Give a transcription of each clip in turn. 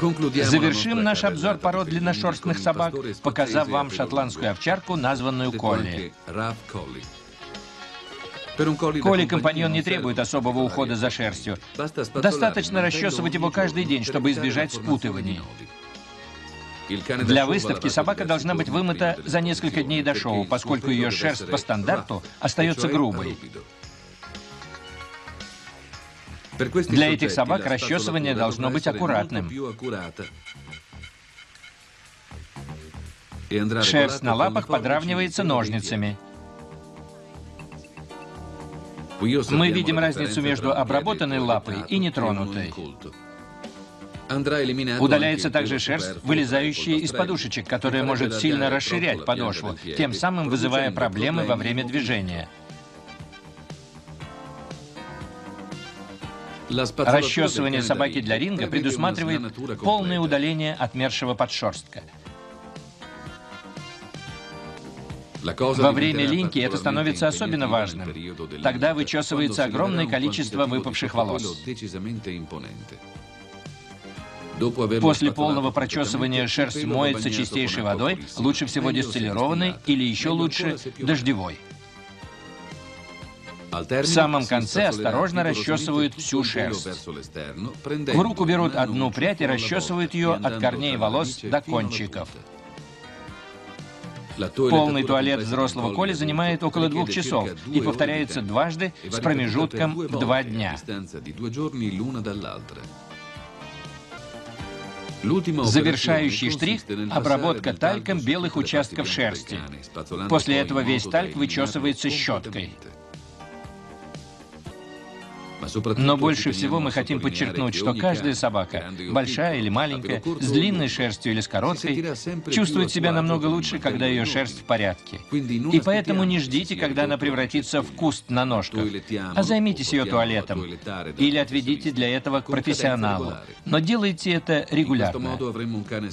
Завершим наш обзор пород длинношерстных собак, показав вам шотландскую овчарку, названную Колли. Колли-компаньон не требует особого ухода за шерстью. Достаточно расчесывать его каждый день, чтобы избежать спутываний. Для выставки собака должна быть вымыта за несколько дней до шоу, поскольку ее шерсть по стандарту остается грубой. Для этих собак расчесывание должно быть аккуратным. Шерсть на лапах подравнивается ножницами. Мы видим разницу между обработанной лапой и нетронутой. Удаляется также шерсть, вылезающая из подушечек, которая может сильно расширять подошву, тем самым вызывая проблемы во время движения. Расчесывание собаки для ринга предусматривает полное удаление отмершего подшерстка. Во время линьки это становится особенно важным. Тогда вычесывается огромное количество выпавших волос. После полного прочесывания шерсть моется чистейшей водой, лучше всего дистиллированной или еще лучше дождевой. В самом конце осторожно расчесывают всю шерсть. В руку берут одну прядь и расчесывают ее от корней волос до кончиков. Полный туалет взрослого Коли занимает около двух часов и повторяется дважды с промежутком в два дня. Завершающий штрих – обработка тальком белых участков шерсти. После этого весь тальк вычесывается щеткой. Но больше всего мы хотим подчеркнуть, что каждая собака, большая или маленькая, с длинной шерстью или с короткой, чувствует себя намного лучше, когда ее шерсть в порядке. И поэтому не ждите, когда она превратится в куст на ножках, а займитесь ее туалетом или отведите для этого к профессионалу. Но делайте это регулярно.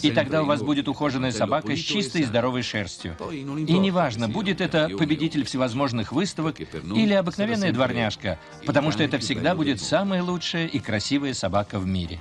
И тогда у вас будет ухоженная собака с чистой и здоровой шерстью. И неважно, будет это победитель всевозможных выставок или обыкновенная дворняжка, потому что это всегда будет самая лучшая и красивая собака в мире.